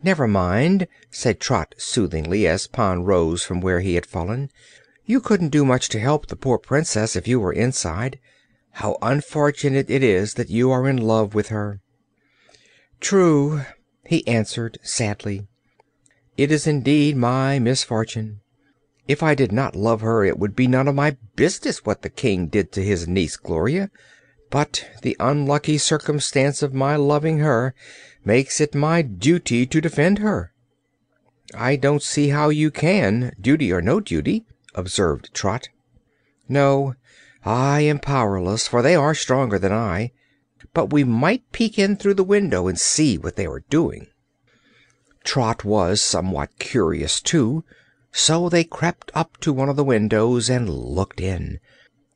"Never mind," said Trot soothingly, as Pon rose from where he had fallen. "You couldn't do much to help the poor Princess if you were inside. How unfortunate it is that you are in love with her!" "True," he answered sadly. "It is indeed my misfortune. If I did not love her it would be none of my business what the King did to his niece Gloria. But the unlucky circumstance of my loving her makes it my duty to defend her." "I don't see how you can, duty or no duty," observed Trot. "No; I am powerless, for they are stronger than I. But we might peek in through the window and see what they are doing." Trot was somewhat curious, too, so they crept up to one of the windows and looked in.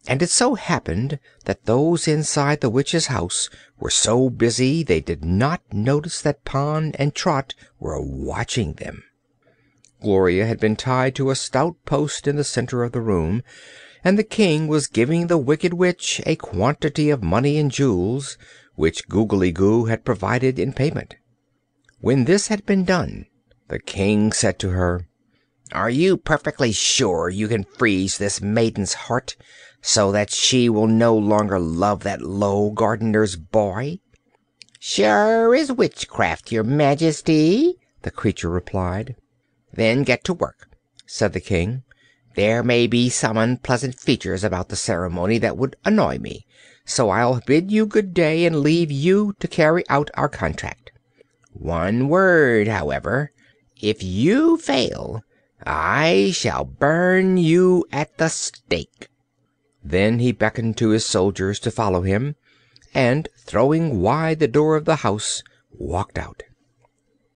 And it so happened that those inside the witch's house were so busy they did not notice that Pon and Trot were watching them. Gloria had been tied to a stout post in the center of the room, and the King was giving the Wicked Witch a quantity of money and jewels, which Googly Goo had provided in payment. When this had been done the King said to her: "Are you perfectly sure you can freeze this maiden's heart, so that she will no longer love that low gardener's boy?" "Sure as witchcraft, Your Majesty," the creature replied. "Then get to work," said the King. "There may be some unpleasant features about the ceremony that would annoy me, so I'll bid you good day and leave you to carry out our contract. One word, however: if you fail, I shall burn you at the stake." Then he beckoned to his soldiers to follow him and, throwing wide the door of the house, walked out.